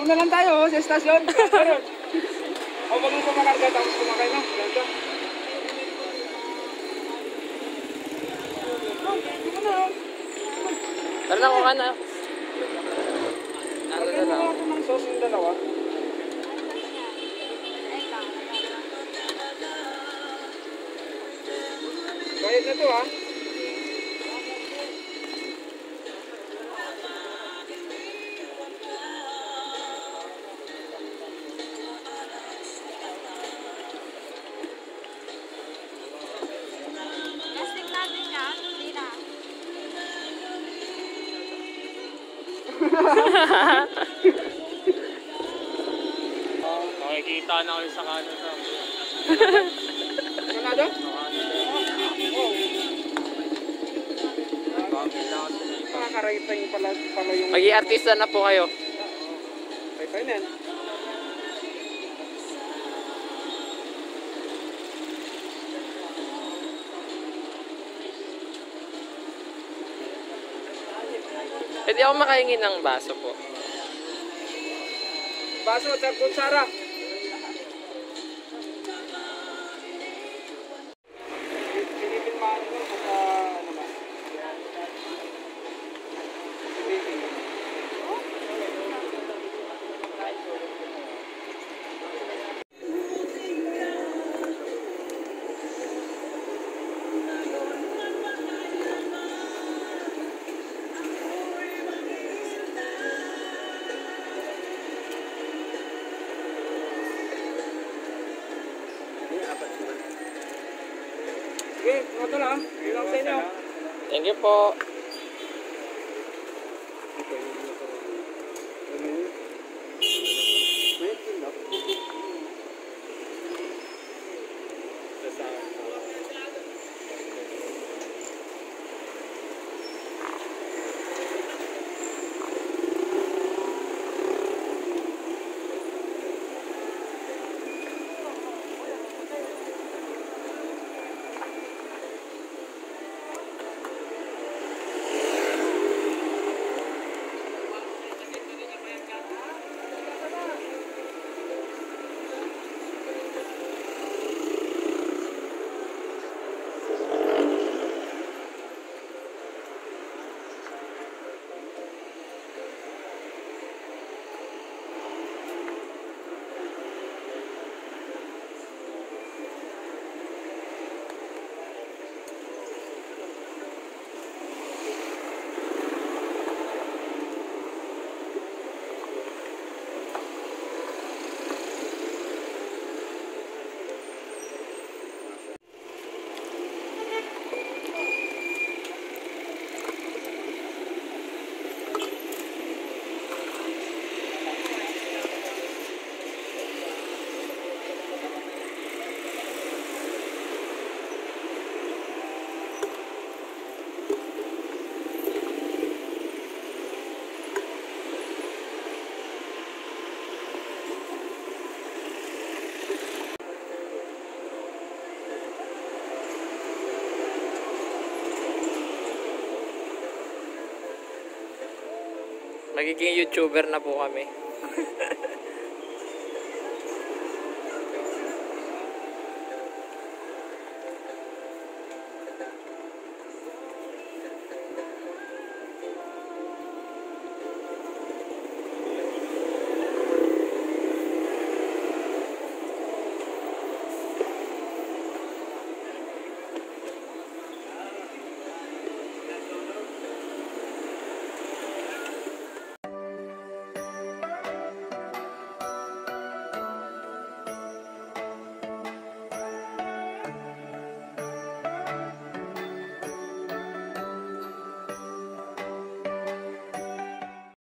Doon na lang tayo, sa estasyon. O, wag mo kumakarga tapos kumakay na. Na. Tara na, kuha na. Lagyan mo ako ng sauce yung dalawa. Bayad na to ha. Makikita na kayo sa kanan sa Kanado? Oh. Nakakarating pala, pala yung... Maging artista na po kayo. Ay, pa yan. Pwede ako makahingi ng baso po. Baso at kutsara. Sige, ito. Yun lang sa inyo. Thank you po. Magiging YouTuber na po kami.